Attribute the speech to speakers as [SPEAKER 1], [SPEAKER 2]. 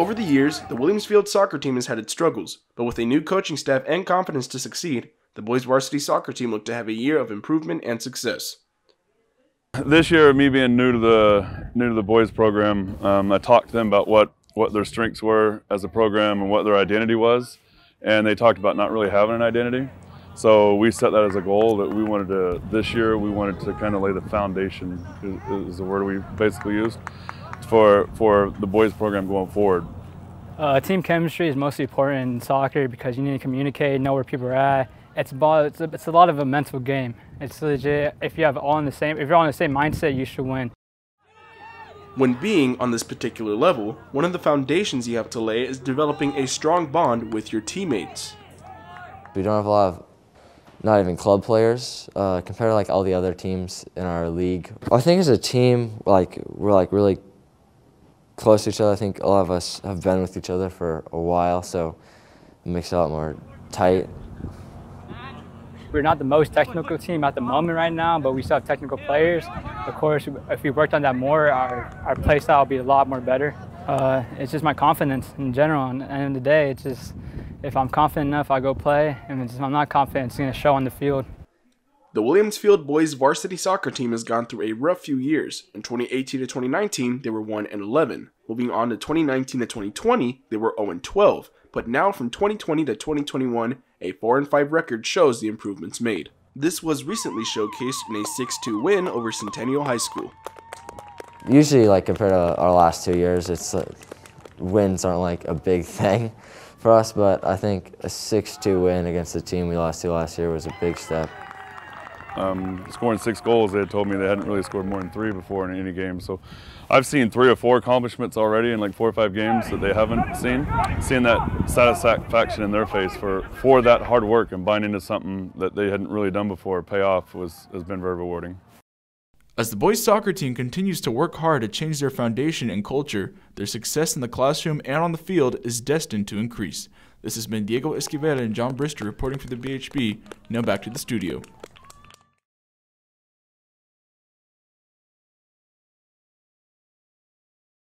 [SPEAKER 1] Over the years, the Williams Field soccer team has had its struggles, but with a new coaching staff and confidence to succeed, the boys varsity soccer team look to have a year of improvement and success.
[SPEAKER 2] This year, me being new to the new to the boys program, um, I talked to them about what what their strengths were as a program and what their identity was, and they talked about not really having an identity. So we set that as a goal that we wanted to this year. We wanted to kind of lay the foundation is, is the word we basically used for for the boys program going forward.
[SPEAKER 3] Uh, team chemistry is mostly important in soccer because you need to communicate, know where people are at. It's about it's a, it's a lot of a mental game. It's legit. If you have all in the same, if you're on the same mindset, you should win.
[SPEAKER 1] When being on this particular level, one of the foundations you have to lay is developing a strong bond with your teammates.
[SPEAKER 4] We don't have a lot of not even club players uh, compared to like all the other teams in our league. I think as a team, like we're like really close to each other. I think a lot of us have been with each other for a while, so it makes it a lot more tight.
[SPEAKER 3] We're not the most technical team at the moment right now, but we still have technical players. Of course, if we worked on that more, our, our play style would be a lot more better. Uh, it's just my confidence in general. And at the end of the day, it's just if I'm confident enough, I go play. And if I'm not confident, it's going to show on the field.
[SPEAKER 1] The Williams Field boys varsity soccer team has gone through a rough few years. In 2018 to 2019, they were 1 and 11. Moving on to 2019 to 2020, they were 0 and 12. But now from 2020 to 2021, a 4 and 5 record shows the improvements made. This was recently showcased in a 6-2 win over Centennial High School.
[SPEAKER 4] Usually, like compared to our last two years, it's like, wins aren't like a big thing for us, but I think a 6-2 win against the team we lost to last year was a big step
[SPEAKER 2] um, scoring six goals. They had told me they hadn't really scored more than three before in any game. So I've seen three or four accomplishments already in like four or five games that they haven't seen. Seeing that satisfaction in their face for, for that hard work and buying into something that they hadn't really done before pay off was, has been very rewarding.
[SPEAKER 5] As the boys soccer team continues to work hard to change their foundation and culture, their success in the classroom and on the field is destined to increase. This has been Diego Esquivel and John Bristor reporting for the BHB. Now back to the studio.